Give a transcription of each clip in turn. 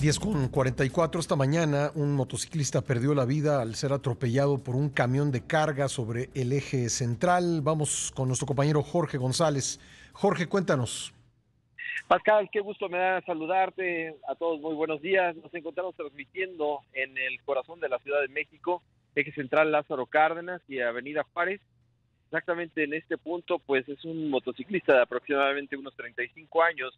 10 con 44 esta mañana, un motociclista perdió la vida al ser atropellado por un camión de carga sobre el eje central. Vamos con nuestro compañero Jorge González. Jorge, cuéntanos. Pascal, qué gusto me da saludarte. A todos muy buenos días. Nos encontramos transmitiendo en el corazón de la Ciudad de México, eje central Lázaro Cárdenas y Avenida Juárez. Exactamente en este punto, pues es un motociclista de aproximadamente unos 35 años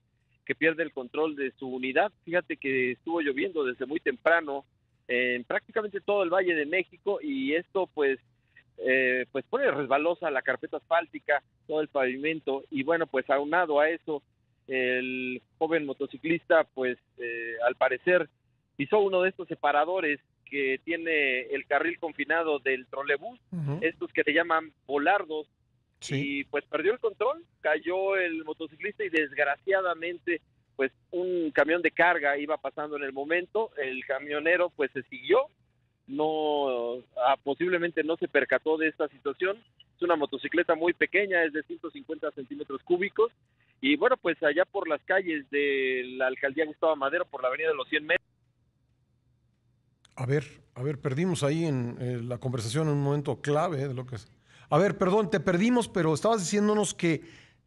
que pierde el control de su unidad. Fíjate que estuvo lloviendo desde muy temprano en prácticamente todo el Valle de México y esto pues eh, pues pone resbalosa la carpeta asfáltica, todo el pavimento y bueno pues aunado a eso el joven motociclista pues eh, al parecer pisó uno de estos separadores que tiene el carril confinado del trolebús, estos que se llaman volardos y pues perdió el control, cayó el motociclista y desgraciadamente pues un camión de carga iba pasando en el momento, el camionero pues se siguió, no ah, posiblemente no se percató de esta situación, es una motocicleta muy pequeña, es de 150 centímetros cúbicos y bueno pues allá por las calles de la alcaldía Gustavo Madero por la avenida de los 100 metros. A ver, a ver, perdimos ahí en eh, la conversación en un momento clave de lo que es. A ver, perdón, te perdimos, pero estabas diciéndonos que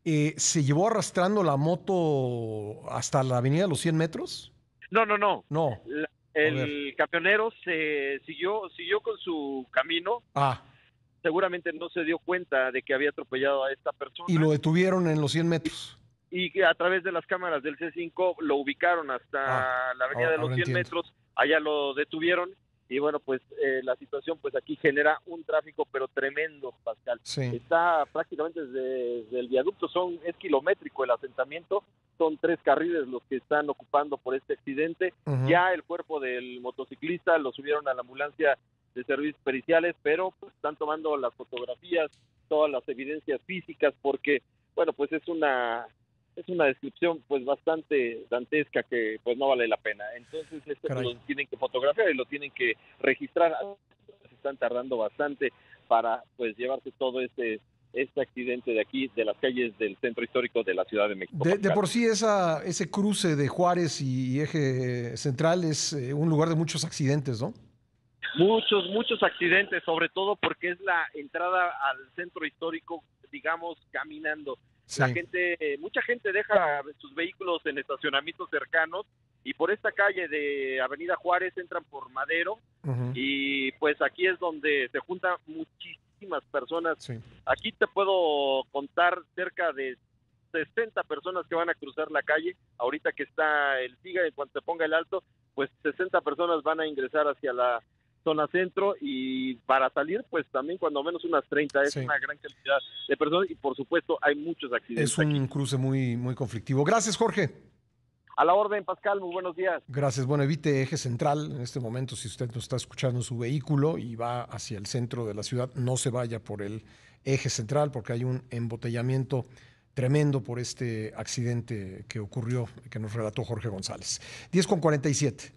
eh, se llevó arrastrando la moto hasta la avenida de los 100 metros. No, no, no. No. el camionero se siguió, siguió con su camino. Ah. Seguramente no se dio cuenta de que había atropellado a esta persona. Y lo detuvieron en los 100 metros. Y a través de las cámaras del C5 lo ubicaron hasta ah, la avenida de los 100 metros. Allá lo detuvieron y bueno, pues eh, la situación pues aquí genera un tráfico pero tremendo, Pascal. Está prácticamente desde, el viaducto, son es kilométrico el asentamiento, son tres carriles los que están ocupando por este accidente. Ya el cuerpo del motociclista lo subieron a la ambulancia de servicios periciales, pero pues, están tomando las fotografías, todas las evidencias físicas, porque bueno, pues es una es una descripción pues bastante dantesca que pues no vale la pena. Entonces esto lo tienen que fotografiar y lo tienen que registrar. Se están tardando bastante para pues llevarse todo este este accidente de aquí, de las calles del centro histórico de la Ciudad de México. De, por sí esa, ese cruce de Juárez y, eje central es eh, un lugar de muchos accidentes, ¿no? Muchos, muchos accidentes, sobre todo porque es la entrada al centro histórico, digamos, caminando. La gente, mucha gente deja sus vehículos en estacionamientos cercanos y por esta calle de Avenida Juárez entran por Madero y pues aquí es donde se juntan muchísimas personas. Aquí te puedo contar cerca de 60 personas que van a cruzar la calle. Ahorita que está el SIGA, en cuanto se ponga el alto, pues 60 personas van a ingresar hacia la zona centro y para salir pues también cuando menos unas 30 es una gran cantidad de personas y por supuesto hay muchos accidentes. Es un cruce muy muy conflictivo. Gracias Jorge. A la orden, Pascal, muy buenos días. Gracias. Bueno, evite eje central en este momento. Si usted no está escuchando su vehículo y va hacia el centro de la ciudad, no se vaya por el eje central porque hay un embotellamiento tremendo por este accidente que ocurrió, que nos relató Jorge González. 10 con 47.